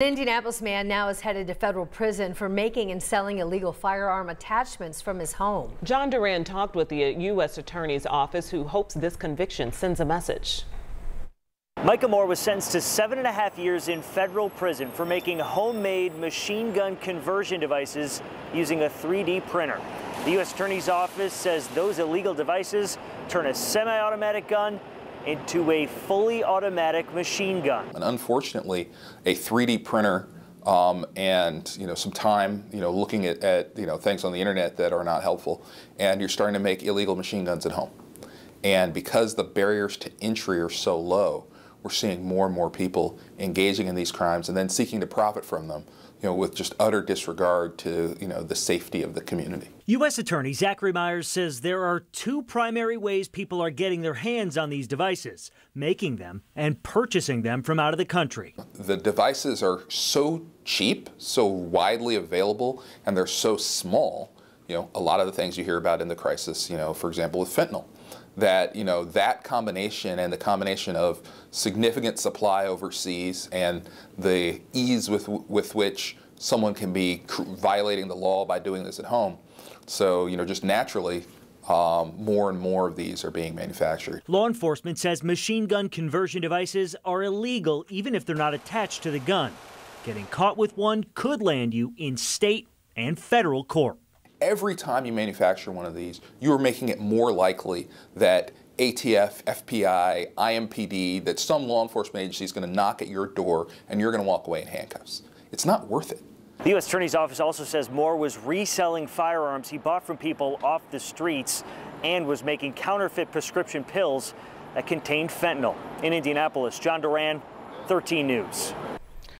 An Indianapolis man now is headed to federal prison for making and selling illegal firearm attachments from his home. John Doran talked with the uh, U.S. Attorney's Office, who hopes this conviction sends a message. Micah Moore was sentenced to seven and a half years in federal prison for making homemade machine gun conversion devices using a 3D printer. The U.S. Attorney's Office says those illegal devices turn a semi-automatic gun into a fully automatic machine gun. And unfortunately, a 3D printer um, and you know some time you know looking at, at you know things on the internet that are not helpful, and you're starting to make illegal machine guns at home. And because the barriers to entry are so low, we're seeing more and more people engaging in these crimes and then seeking to profit from them you know, with just utter disregard to, you know, the safety of the community. U.S. Attorney Zachary Myers says there are two primary ways people are getting their hands on these devices, making them and purchasing them from out of the country. The devices are so cheap, so widely available, and they're so small. You know, a lot of the things you hear about in the crisis, you know, for example, with fentanyl that you know that combination and the combination of significant supply overseas and the ease with with which someone can be violating the law by doing this at home. So you know just naturally. Um, more and more of these are being manufactured. Law enforcement says machine gun conversion devices are illegal even if they're not attached to the gun. Getting caught with one could land you in state and federal court every time you manufacture one of these, you are making it more likely that ATF, FBI, IMPD, that some law enforcement agency is going to knock at your door and you're going to walk away in handcuffs. It's not worth it. The U.S. Attorney's Office also says Moore was reselling firearms he bought from people off the streets and was making counterfeit prescription pills that contained fentanyl. In Indianapolis, John Doran, 13 News.